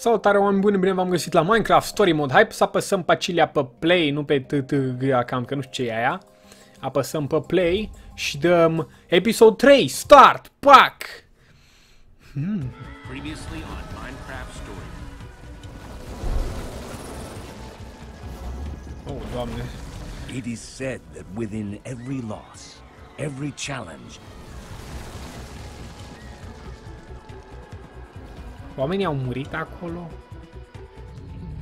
Salutare oameni buni, bine v-am găsit la Minecraft Story Mode. Hai să apăsăm pe acilea pe play, nu pe TTG account, că nu știu ce e aia. Apăsăm pe play și dăm episod 3, start, pac! Previously on Minecraft Story. Oh, doamne. It is said that within every loss, every challenge, Oamenii au murit acolo?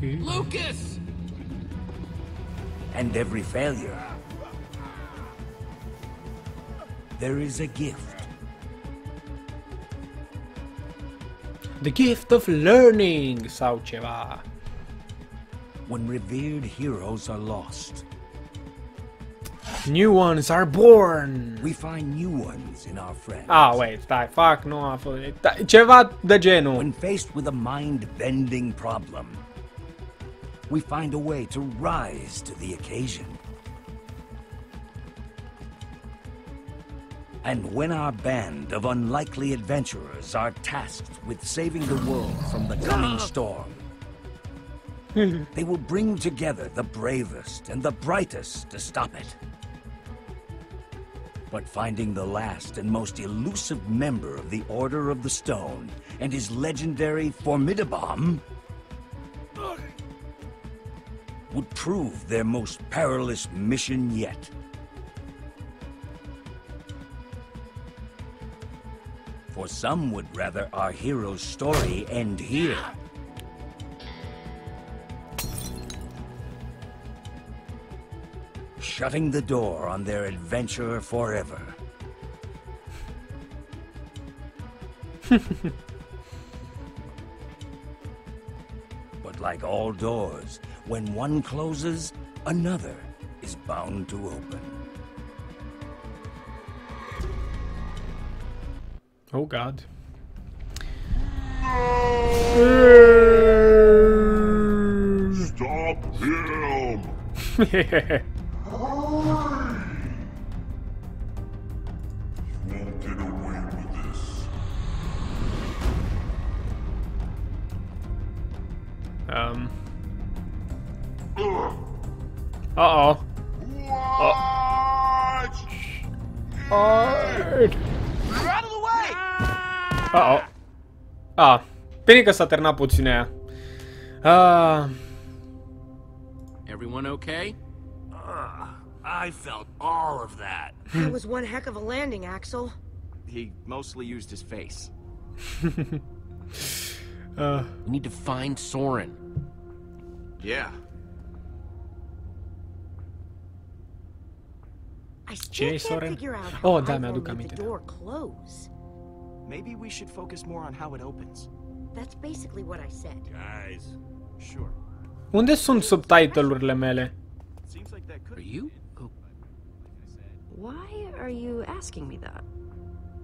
Lucas! and every failure, there is a gift. The gift of learning sau ceva. When revered heroes are lost, New ones are born. we find new ones in our friends. Ah, wait, stai, fac, nu a fost... Ceva de genul. When faced with a mind-bending problem, we find a way to rise to the occasion. And when our band of unlikely adventurers are tasked with saving the world from the coming storm, they will bring together the bravest and the brightest to stop it. But finding the last and most elusive member of the Order of the Stone and his legendary Formidabomb would prove their most perilous mission yet. For some would rather our hero's story end here. Shutting the door on their adventure forever. But like all doors, when one closes, another is bound to open. Oh, God. Stop him! uh-oh. What? Uh-oh. Ah, bine că s-a terminat puținea aia. Ah, Everyone okay? I felt all of that. That was one heck of a landing, Axel. He mostly used his face. uh, We need to find Soren. Yeah. I still Jay can't Soren? figure out how Oh, da, Ivor mi-aduc made aminte the de- door close. Maybe we should focus more on how it opens. That's basically what I said. Guys, Sure. unde sunt subtitlurile mele? Seems like that could Are you? Oh, Why are you asking me that?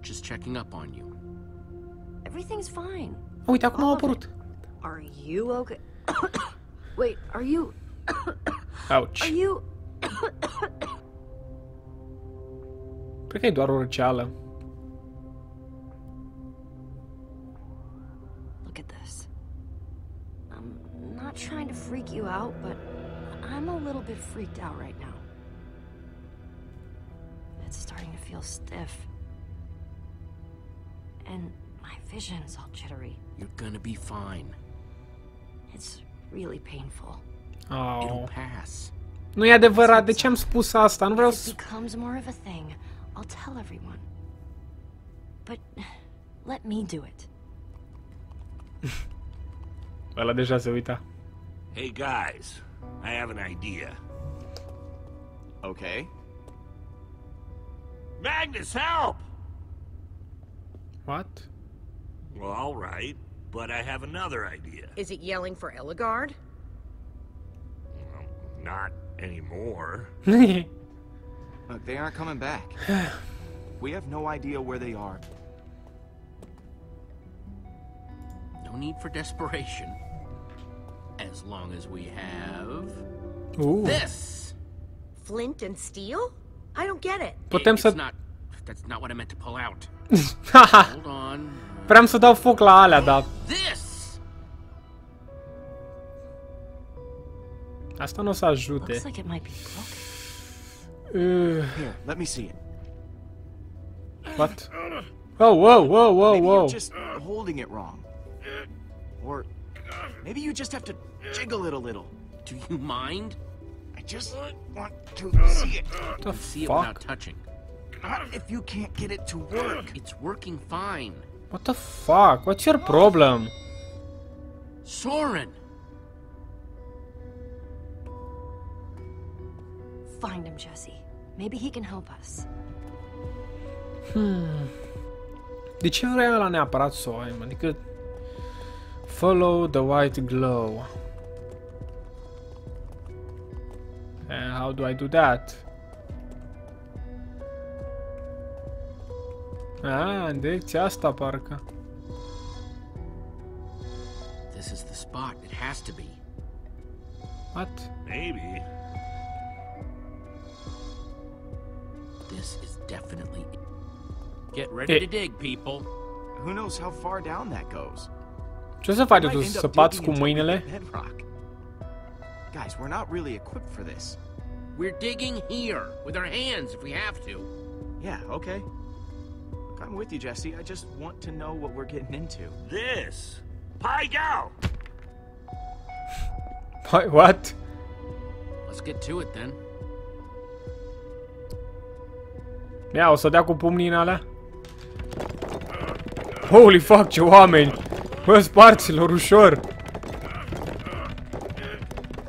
just checking up on you. Everything's fine. Uite, acum au All of apărut. it. Are you okay? Wait, are you. Ouch. Are you. Cred că e doar o răceală. Look at this. I'm not trying to freak you out, but I'm a little bit freaked out right now. It's starting to feel stiff. And my vision's all jittery. You're gonna be fine. It's really painful. Oh. It'll Oh. pass. Nu e adevărat, de ce am spus asta? Nu vreau să... becomes more of a thing, I'll tell everyone. But let me do it. Ăla deja se uita. Hey guys, I have an idea. Okay. Magnus, help! What? Well, all right, but I have another idea. Is it yelling for Ellegaard? Well, not anymore. Look, they aren't coming back. we have no idea where they are. No need for desperation. As long as we have Uh. this. Flint and steel? I don't get it. Putem It's să... not. That's not what I meant to pull out. Hold on. vreau să dau foc la alea, dar... This. Asta nu o să ajute. Looks like it might be broken. Uh, Here, let me see it. what? Oh, whoa, whoa, whoa, Maybe whoa. you're just holding it wrong. Or maybe you just have to jiggle it a little. Do you mind? I just want to see it. What the See it without fuck? touching. Not if you can't get it to work. It's working fine. What the fuck? What's your problem? Soren! Find him, Jesse. Maybe he can help us. Hmm. De ce vrea ăla neapărat să o ai, mă? Adică... Follow the white glow. And how do I do that? Ah, în direcția asta, parcă. This is the spot. It has to be. What? Maybe. Definitely. Get ready Hey. to dig, people. Who knows how far down that goes? Ce o să faci We tu? might end Să up bați cu mâinile? Guys, we're not really equipped for this. We're digging here with our hands if we have to. Yeah, okay. Look, I'm with you, Jesse. I just want to know what we're getting into. This. Pie out! Păi, what? Let's get to it then. Ia, o să dea cu pumnii în alea? Holy fuck, ce oameni! Bă, sparților, ușor!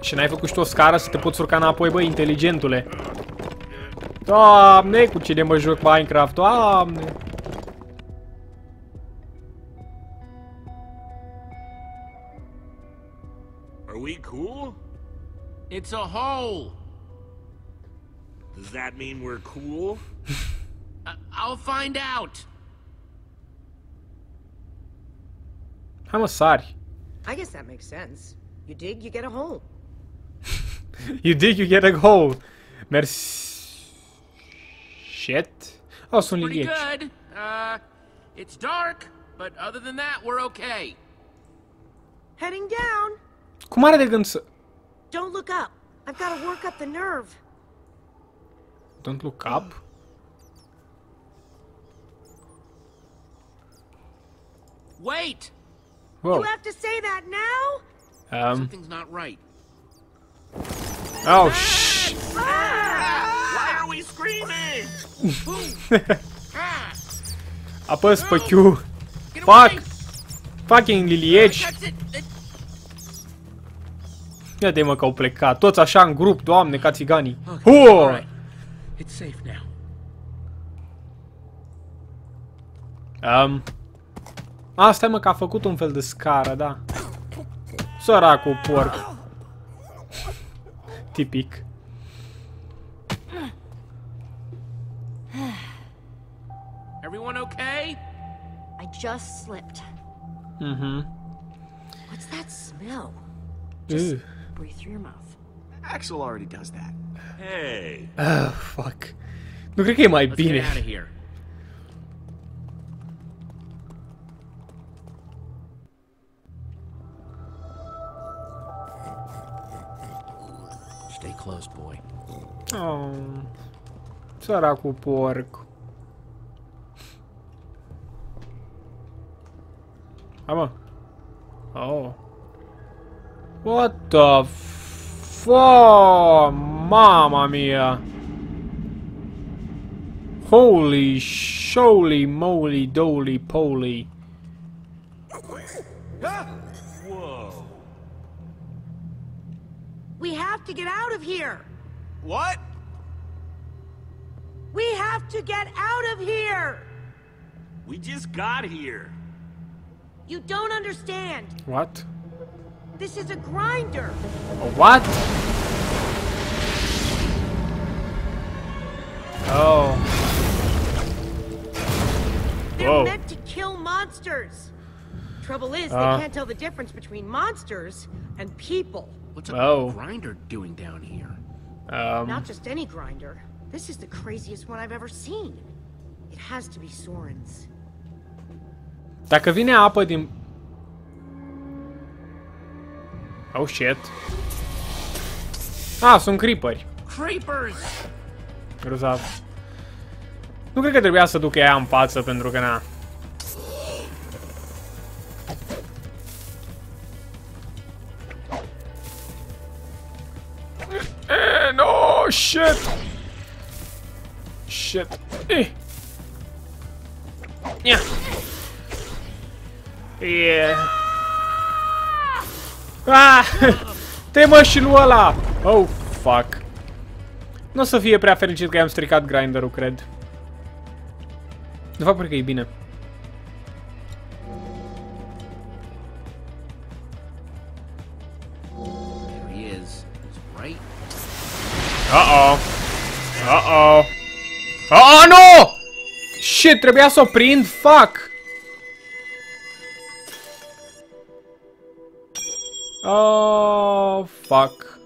Și n-ai făcut și tu o scară să te poți urca înapoi, bă, inteligentule? Doamne, cu cine mă joc Minecraft, doamne! Are we cool? It's a hole. Does that mean we're cool? I- I'll find out. Hai mă, sari! I guess that makes sense. You dig, you get a hole. You dig, you get a hole! Mersi... Shit? Oh, sunt Pretty lilieci. good. Uh, it's dark, but other than that, we're okay. Heading down. Cum are de gând să... Don't look up. I've got to work up the nerve. Don't look up? Wait! Wow. You have to say that now? Um, Something's not right. oh, shh! Why are we screaming? Ah! Apăs pe Q. Get Fuck! away! Fucking lilieci! That's it. It- Ia de mă că au plecat. Toți așa în grup, doamne, ca țiganii. Okay, Huo! all right. It's safe now. Um, asta mă că a făcut un fel de scară, da. Săracul porc. Tipic. Everyone okay? I just slipped. Mhm. What's that smell? Uh. Breathe through your mouth. Axel already does that. Hey. Oh, fuck. Nu cred că e mai Let's bine. get out of here. Stay close, boy. Oh, săracul porc. Hai mă. Oh. What the fuck? Mama mia. Holy sholy moly doly poly. Whoa. We have to get out of here. What? We have to get out of here. We just got here. You don't understand. What? This is a grinder. A what? Oh. They're Whoa. meant to kill monsters. Trouble is, Uh. they can't tell the difference between monsters and people. What's a Oh. grinder doing down here? Um, Not just any grinder. This is the craziest one I've ever seen. It has to be Soren's. Dacă vine apă din... Oh, shit. Ah, sunt creeperi. Creepers! Grozav. Nu cred că trebuia să duc ea în față, pentru că na. Shit! Shit. Eh. Yeah. Yeah. Ah! Te mă și lui ăla! Oh, fuck. Nu o să fie prea fericit că i-am stricat grinderul, cred. De fapt, cred că e bine. Shit, trebuia să o prind? Fuck! Oh, fuck.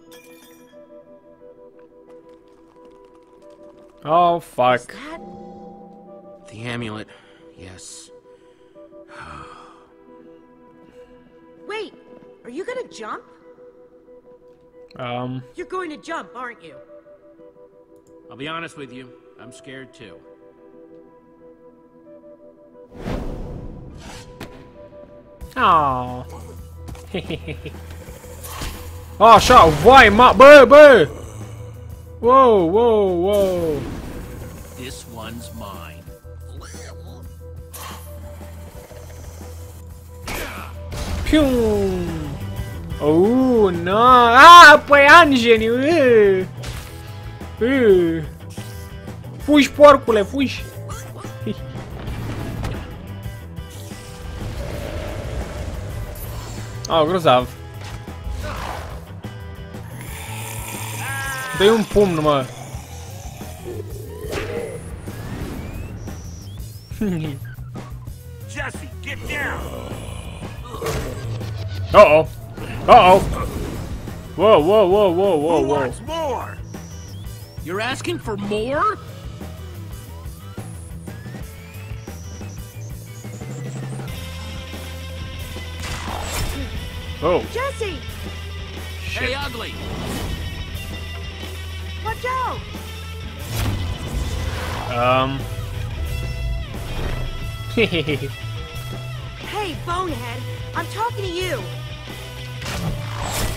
Oh, fuck. The amulet. Yes. Wait, are you gonna jump? Um, You're going to jump, aren't you? I'll be honest with you. I'm scared too. oh. oh, așa, vai, ma, bă, bă! Wow, wow, wow. This one's mine. Pium! Oh, no! Ah, păi Angeni! Uh. Fugi, porcule, fugi! Oh, grozav. Dă-i un pumn, mă! Jesse, get down! Uh-oh! Uh-oh! Whoa, whoa, whoa, whoa, whoa, Who wants more? You're asking for more? Oh, Jesse, Hey, ugly! watch out! um... Hey, bonehead, I'm talking to you.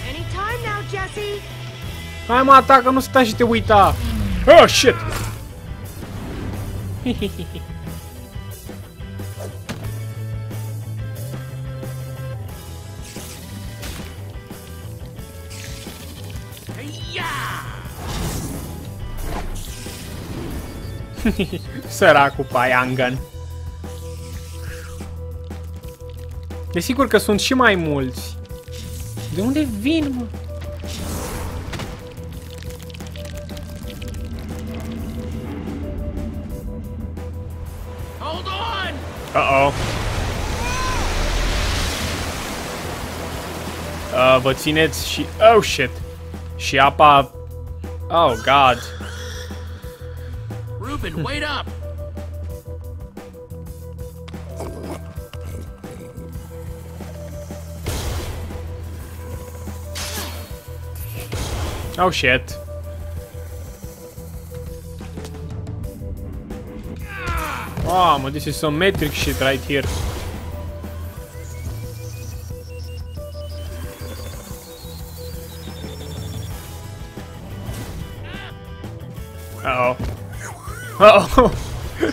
Anytime now, Jesse. Hai mă, atacă, nu stai și te uita! Oh, shit! Săracul Paiangan. Desigur că sunt și mai mulți. De unde vin, mă? Hold on! Uh-oh. Uh, vă țineți și... Oh, shit. Și apa... Oh, God. Wait up! Oh, shit. Oh, this is some metric shit right here. Uh-oh.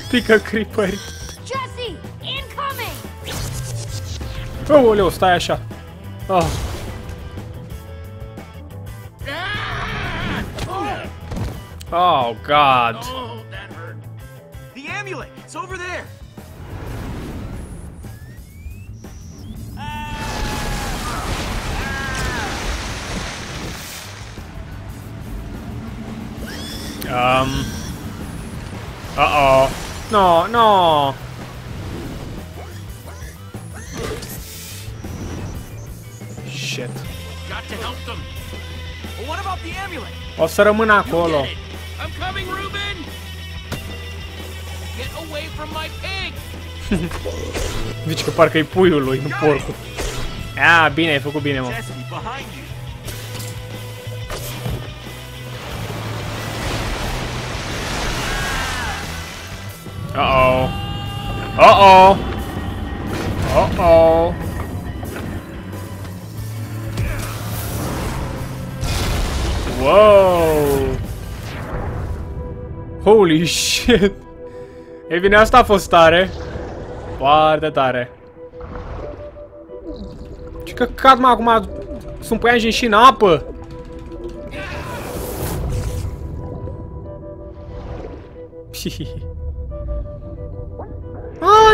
Pică creeperi. Jesse, incoming! Oh, stai așa. Oh. Oh, God. Oh, that hurt. The amulet! It's over there! Um. Uh-oh. No, no. Shit. Got to help them. Well, what about the amulet? O să rămân You acolo. get it. I'm coming, Reuben! Get away from my pig! Zici că parcă e puiul lui, nu porcul. A, bine, ai făcut bine, mă. Uh-oh. Uh-oh. Uh-oh. Wow! Holy shit! Ei bine, asta a fost tare. Foarte tare. Ce căcat, mă, acum sunt păianjeni și în apă.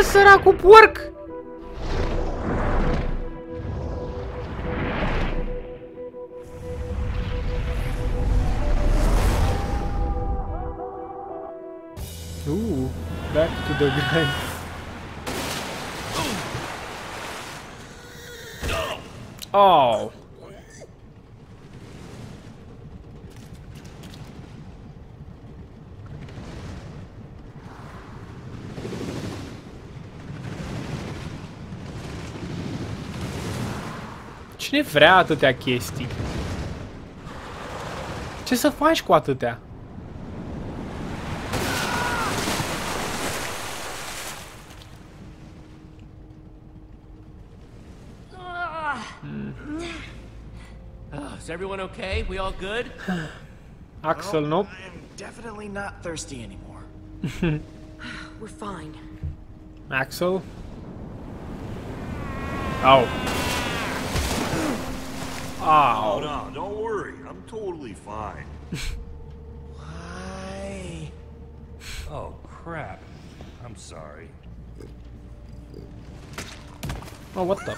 Săracul porc! Ooh, back to the grind. Oh. Cine vrea atâtea chestii? Ce să faci cu atâtea? Oh, is everyone okay? We all good? Axel, nope. I am definitely not thirsty anymore. We're fine. Axel. Oh. Oh no, don't worry. I'm totally fine. Why? Oh, crap. I'm sorry. Oh, what the?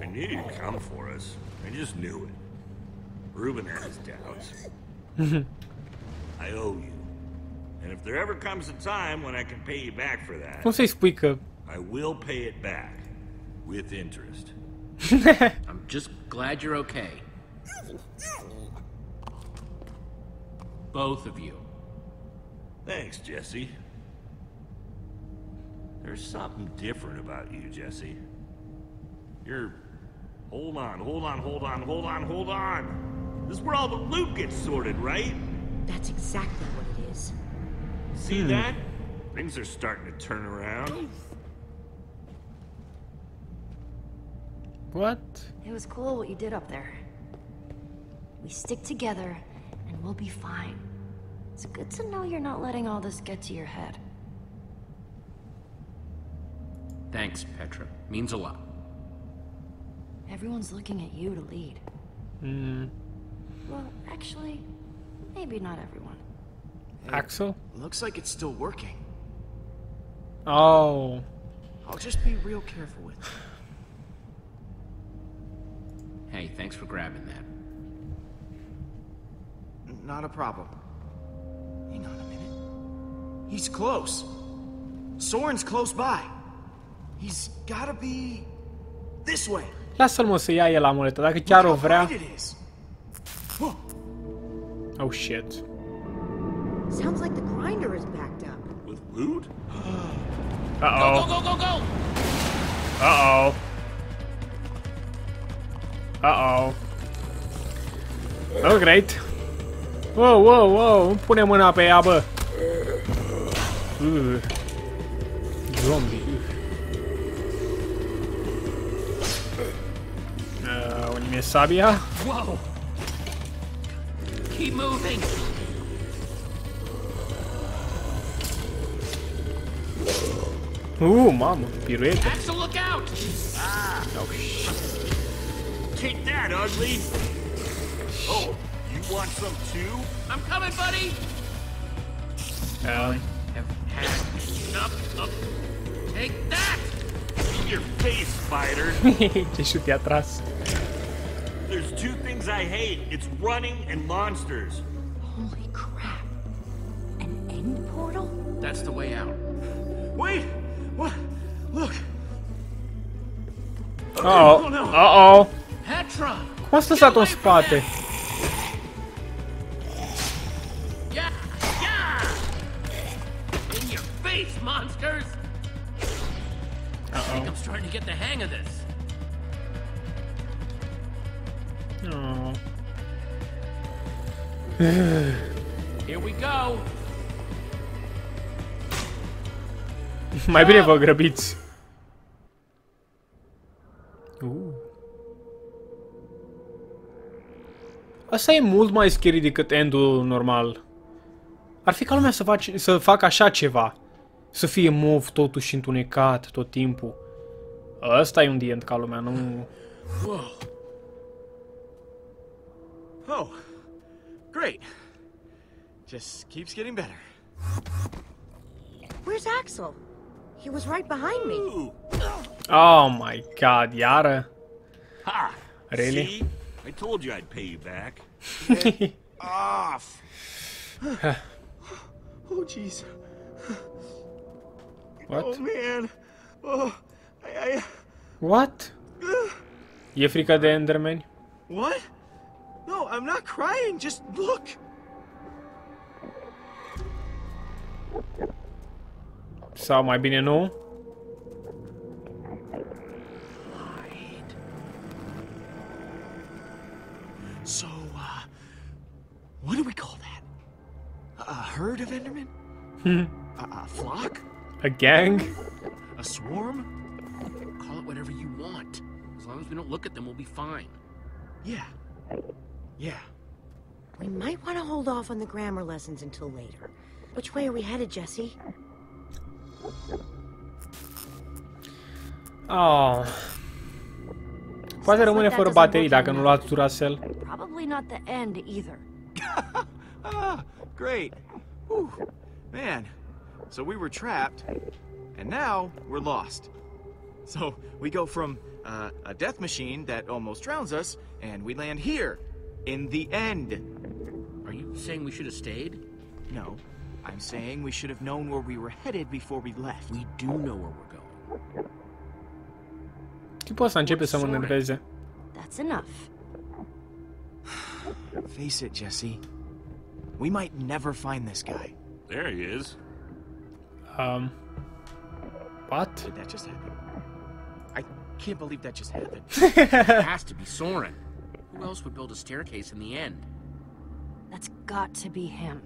I knew you'd come for us. I just knew it. Reuben had his doubts. I owe you. And if there ever comes a time when I can pay you back for that, Cum să-i spui că... I will pay it back. With interest. I'm just glad you're okay. Both of you. Thanks, Jesse. There's something different about you, Jesse. You're. Hold on, hold on, hold on, hold on, hold on. This is where all the loot gets sorted, right? That's exactly what it is. See hmm. that? Things are starting to turn around. What? It was cool what you did up there. We stick together, and we'll be fine. It's good to know you're not letting all this get to your head. Thanks, Petra. Means a lot. Everyone's looking at you to lead. Hmm. Well, actually, maybe not everyone. Axel? Looks like it's still working. Oh. I'll just be real careful with it. Hey, thanks for grabbing that. Not a problem. Hang on a minute. He's close. Soren's close by. He's gotta be this way. Lasă-l mă să ia el amuleta, dacă chiar o Look how vrea. bright it is. Whoa, Oh shit. Sounds like the grinder is backed up. With loot? Uh-oh. Go Go, go, go! Uh-oh. Uh-oh. Oh, great. Wow, wow, wow. Nu pune mâna pe ea, bă. Uh. Zombie. Uh, unde mi-e sabia? Whoa! Keep moving! Uh, mamă, piruete. Axel, look out! Oh, shit. Take that, ugly! Oh, you want some too? I'm coming, buddy! Have had enough of... Take that! In your face, spider! ce șut i-a tras. There's two things I hate. It's running and monsters. Holy crap. An end portal? That's the way out. wait! What? Look! Uh-oh. Oh, no. Uh-oh. Cum ați lăsat-o în spate? Mai bine vă grăbiți. Asta e mult mai scary decât endul normal. Ar fi ca lumea să, faci, să facă așa ceva. Să fie mov totuși întunecat tot timpul. Ăsta e un end ca lumea, nu... Whoa. Oh, great. Just keeps getting better. Where's Axel? He was right behind me. Oh my god, iară? Ha! Really? See? I told you I'd pay you back. Off. oh, jeez. What? Oh, man. Oh, I, I... What? E frică de Enderman? What? No, I'm not crying. Just look. Sau mai bine nu? So, uh, what do we call that? A, a herd of Endermen? a, a flock? A gang? A swarm? Call it whatever you want. As long as we don't look at them, we'll be fine. Yeah. Yeah. We might want to hold off on the grammar lessons until later. Which way are we headed, Jesse? Oh. Poate rămâne that fără doesn't baterii work dacă nu anymore. luați Duracell. Probably not the end either. Ah, great. Whew. Man, so we were trapped, and now we're lost. So we go from uh, a death machine that almost drowns us, and we land here, in the end. Are you saying we should have stayed? No, I'm saying we should have known where we were headed before we left. We do know where we're going. Tipul ăsta începe să mă Sorry. enerveze. That's enough. Face it, Jesse. We might never find this guy. There he is. Um, what? Did that just happen? I can't believe that just happened. It has to be Soren. Who else would build a staircase in the end? That's got to be him.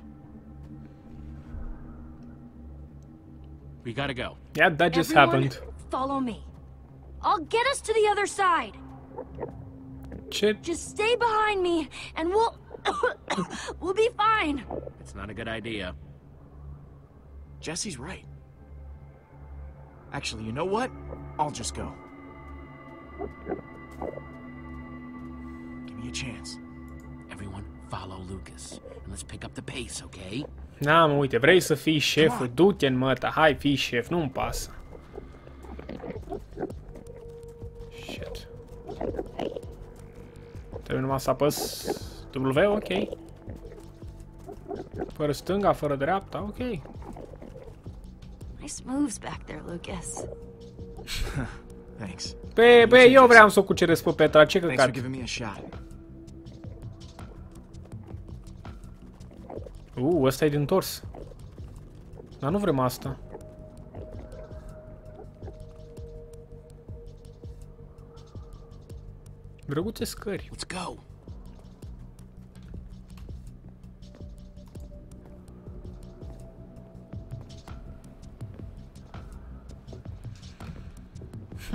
We gotta go. Yeah, that just Everyone, happened. follow me. I'll get us to the other side. Ce? Just stay behind me, and we'll... we'll be fine. It's not a good idea. Jesse's right. Actually, you know what? I'll just go. Give me a chance. Everyone, follow Lucas. And let's pick up the pace, okay? Na, mă, uite, vrei să fii șeful, du-te în măta, hai, fii șef, nu-mi pasă. Numai să apăs W, ok. Fără stânga, fără dreapta, ok. Nice moves back there, Lucas. Thanks. Pe, pe, eu vreau să o cuceresc pe Petra, ce Thanks for căcat. giving me a shot. Uh, ăsta e din tors. Dar nu vrem asta. Drăguțe scări. Let's go.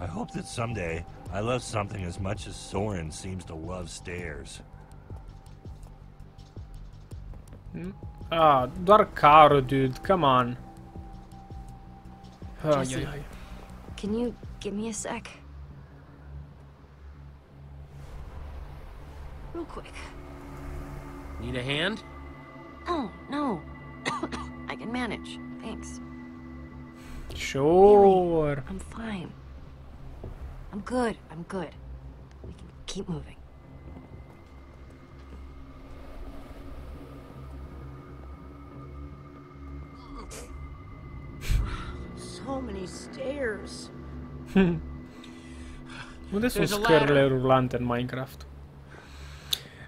I hope that someday I love something as much as Soren seems to love stairs. Ah, doar carul, dude, come on. Ai, Jesse. Can you give me a sec? Real quick. Need a hand? Oh, no. I can manage. Thanks. Sure. I'm fine. I'm good. I'm good. We can keep moving. Stairs. Unde sunt There's a scările ladder. rulante în Minecraft?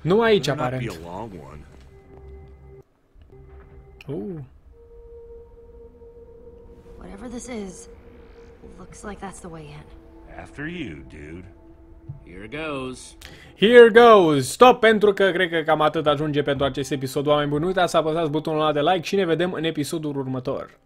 Nu aici, Might not be aparent. a long one. Uh, Whatever this is, looks like that's the way in. After you, dude. Here goes. Here goes! Stop, pentru că cred că cam atât ajunge pentru acest episod. Oameni buni, uitați să apăsați butonul ăla de like și ne vedem în episodul următor.